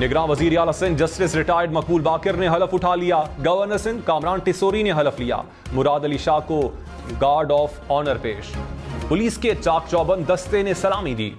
निगरान वज़ीर आला सिंह, जस्टिस रिटायर्ड मकबूल बाकिर ने हलफ उठा लिया। गवर्नर सिंह कामरान टिसोरी ने हलफ लिया। मुराद अली शाह को गार्ड ऑफ़ ऑनर पेश। पुलिस के चाक चौबंद दस्ते ने सलामी दी।